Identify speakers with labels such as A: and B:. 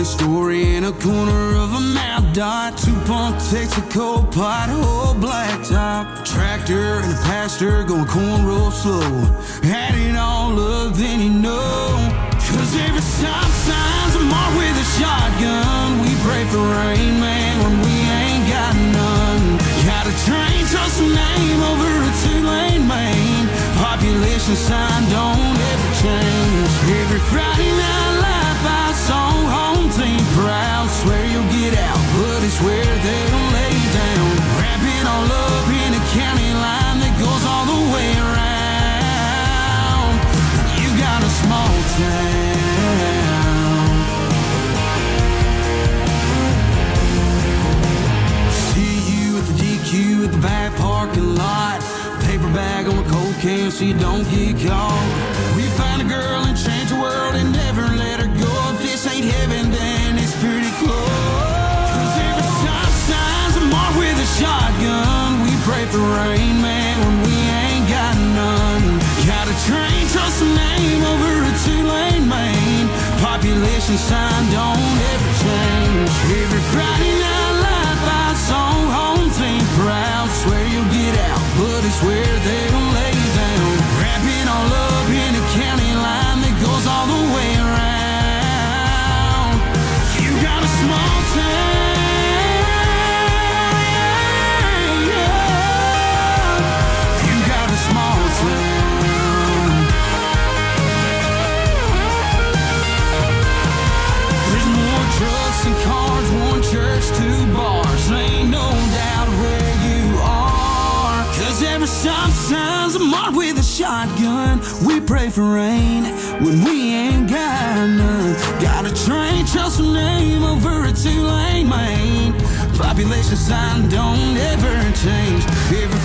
A: 40 story in a corner of a map dot. Two pump Texaco pothole blacktop. Tractor and a pastor going corn roll slow. Add it all up, then you know. Cause every stop sign's a mark with a shotgun. We pray for rain, man, when we ain't got none. Got a train, trust the name over a two-lane main. Population sign don't ever change. Every Friday DQ at the back parking lot. Paper bag on a cold can so you don't get caught. We find a girl and change the world and never let her go. If this ain't heaven, then it's pretty close. Cause every stop sign's a mark with a shotgun. We pray for rain, man, when we ain't got none. Got a train, trust the name over a two-lane main. Population sign don't ever change. Every every stop sign's a mark with a shotgun. We pray for rain when we ain't got none. Got a train, the name over a two-lane main. Population sign don't ever change. Every